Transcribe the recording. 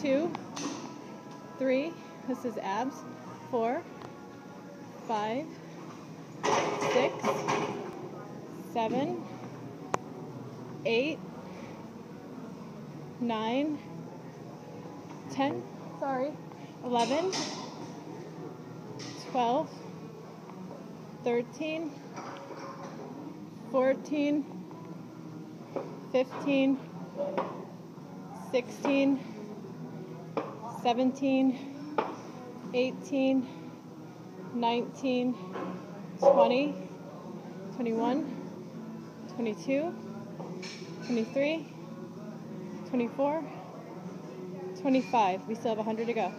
Two, three, this is abs, four, five, six, seven, eight, nine, ten, sorry, eleven, twelve, thirteen, fourteen, fifteen, sixteen, seventeen, eighteen, nineteen, twenty, twenty-one, twenty-two, twenty-three, twenty-four, twenty-five. We still have 100 to go.